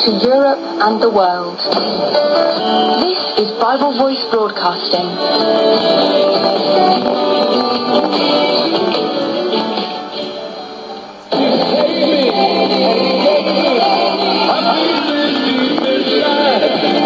to Europe and the world. This is Bible Voice Broadcasting.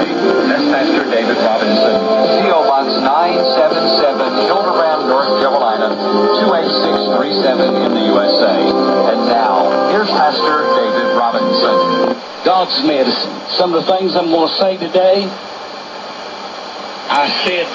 Way. Postmaster David Robinson, P.O. Box 977, Hildebran, North Carolina, 28637 in the USA. And now, here's Pastor David Robinson. God's medicine. Some of the things I'm going to say today, I said